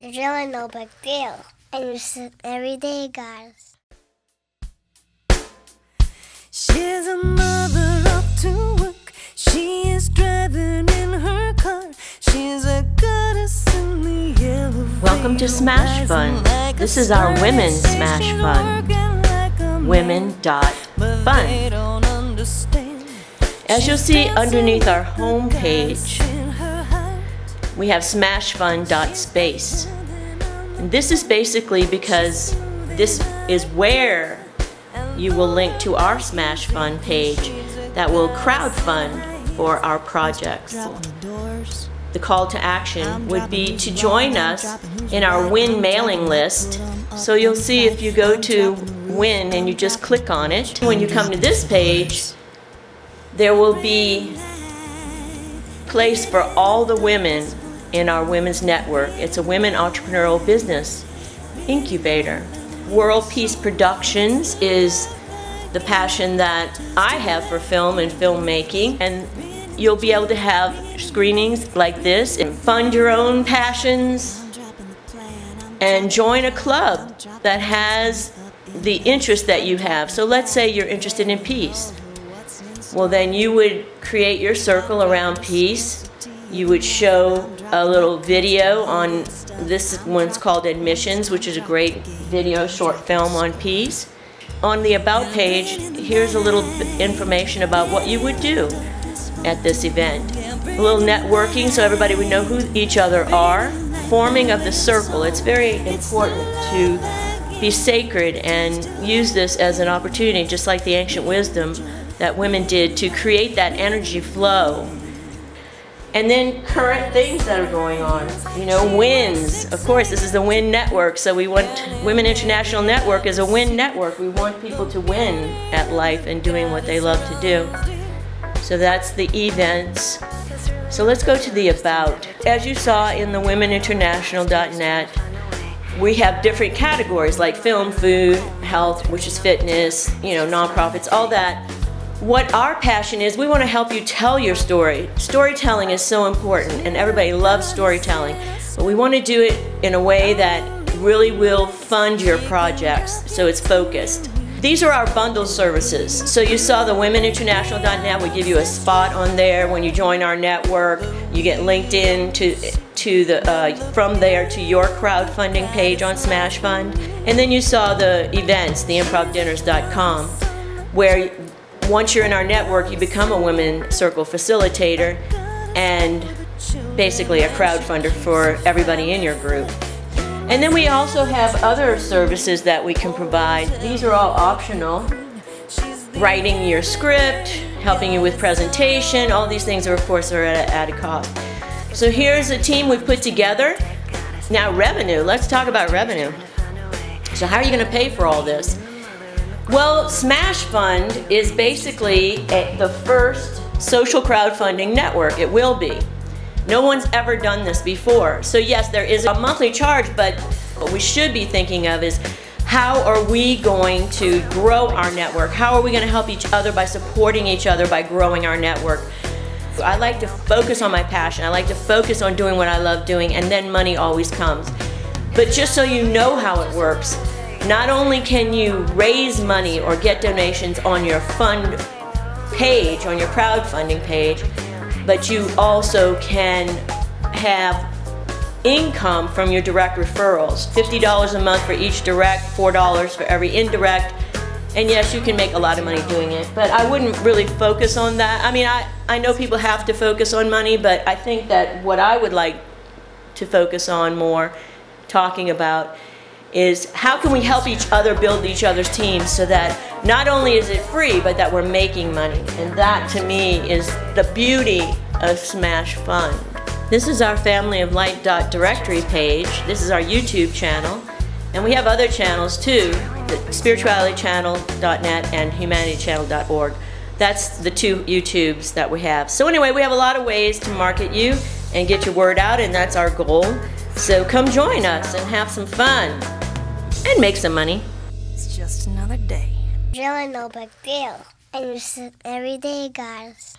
It's really no big deal. And it's every day, guys. She's a mother off to work. She is driving in her car. She's a goddess in the yellow. Welcome to Smash Fund. This is our Women's Smash Fund. Women dot Women.Fund. As you'll see underneath our home page, we have smashfund.space. And this is basically because this is where you will link to our Smash Fund page that will crowdfund for our projects. The call to action would be to join us in our WIN mailing list. So you'll see if you go to WIN and you just click on it, when you come to this page, there will be place for all the women in our women's network. It's a women entrepreneurial business incubator. World Peace Productions is the passion that I have for film and filmmaking and you'll be able to have screenings like this and fund your own passions and join a club that has the interest that you have. So let's say you're interested in peace. Well, then you would create your circle around peace. You would show a little video on this one's called Admissions, which is a great video short film on peace. On the About page, here's a little information about what you would do at this event. A little networking so everybody would know who each other are. Forming of the circle. It's very important to be sacred and use this as an opportunity, just like the ancient wisdom that women did to create that energy flow. And then current things that are going on, you know, wins. Of course, this is the WIN network, so we want Women International Network is a WIN network. We want people to win at life and doing what they love to do. So that's the events. So let's go to the about. As you saw in the womeninternational.net, we have different categories like film, food, health, which is fitness, you know, nonprofits, all that what our passion is, we want to help you tell your story. Storytelling is so important, and everybody loves storytelling. But we want to do it in a way that really will fund your projects so it's focused. These are our bundle services. So you saw the womeninternational.net We give you a spot on there when you join our network. You get linked in to to the uh, from there to your crowdfunding page on Smash Fund. And then you saw the events, the improvdinners.com, where once you're in our network, you become a Women Circle facilitator and basically a crowdfunder for everybody in your group. And then we also have other services that we can provide. These are all optional. Writing your script, helping you with presentation, all these things are of course are at, at a cost. So here's a team we've put together. Now revenue, let's talk about revenue. So how are you gonna pay for all this? Well, Smash Fund is basically a, the first social crowdfunding network. It will be. No one's ever done this before. So yes, there is a monthly charge, but what we should be thinking of is how are we going to grow our network? How are we going to help each other by supporting each other by growing our network? I like to focus on my passion. I like to focus on doing what I love doing and then money always comes. But just so you know how it works, not only can you raise money or get donations on your fund page, on your crowdfunding page, but you also can have income from your direct referrals. $50 a month for each direct, $4 for every indirect. And yes, you can make a lot of money doing it, but I wouldn't really focus on that. I mean, I, I know people have to focus on money, but I think that what I would like to focus on more talking about is how can we help each other build each other's teams so that not only is it free, but that we're making money. And that to me is the beauty of Smash Fund. This is our Family of Light directory page. This is our YouTube channel. And we have other channels too, the spiritualitychannel.net and humanitychannel.org. That's the two YouTubes that we have. So anyway, we have a lot of ways to market you and get your word out, and that's our goal. So come join us and have some fun and make some money. It's just another day. Really no big deal. And it's every day, guys.